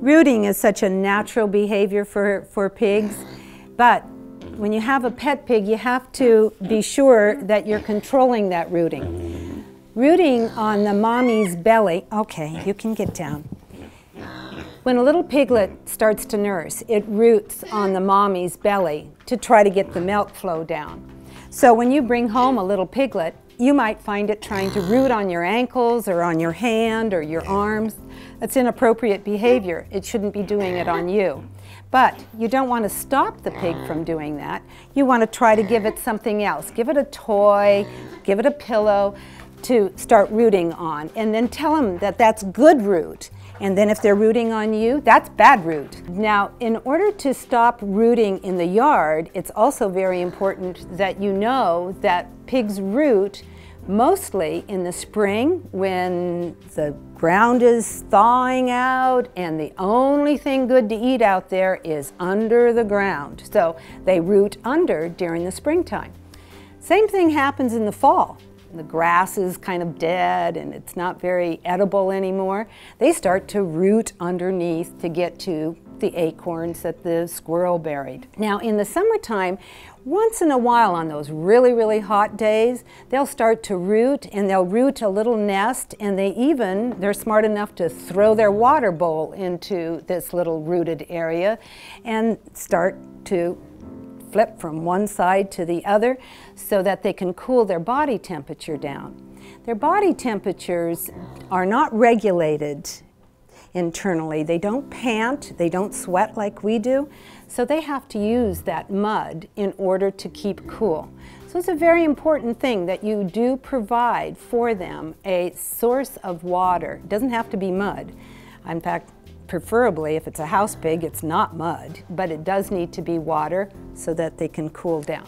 Rooting is such a natural behavior for, for pigs, but when you have a pet pig, you have to be sure that you're controlling that rooting. Rooting on the mommy's belly, okay, you can get down. When a little piglet starts to nurse, it roots on the mommy's belly to try to get the milk flow down. So when you bring home a little piglet, you might find it trying to root on your ankles or on your hand or your arms. That's inappropriate behavior. It shouldn't be doing it on you. But you don't want to stop the pig from doing that. You want to try to give it something else. Give it a toy, give it a pillow to start rooting on, and then tell them that that's good root. And then if they're rooting on you, that's bad root. Now, in order to stop rooting in the yard, it's also very important that you know that pigs root mostly in the spring when the ground is thawing out and the only thing good to eat out there is under the ground. So they root under during the springtime. Same thing happens in the fall. The grass is kind of dead and it's not very edible anymore. They start to root underneath to get to the acorns that the squirrel buried. Now in the summertime, once in a while on those really, really hot days, they'll start to root and they'll root a little nest and they even, they're smart enough to throw their water bowl into this little rooted area and start to flip from one side to the other so that they can cool their body temperature down. Their body temperatures are not regulated internally. They don't pant, they don't sweat like we do, so they have to use that mud in order to keep cool. So it's a very important thing that you do provide for them a source of water. It doesn't have to be mud. In fact, preferably if it's a house pig, it's not mud, but it does need to be water so that they can cool down.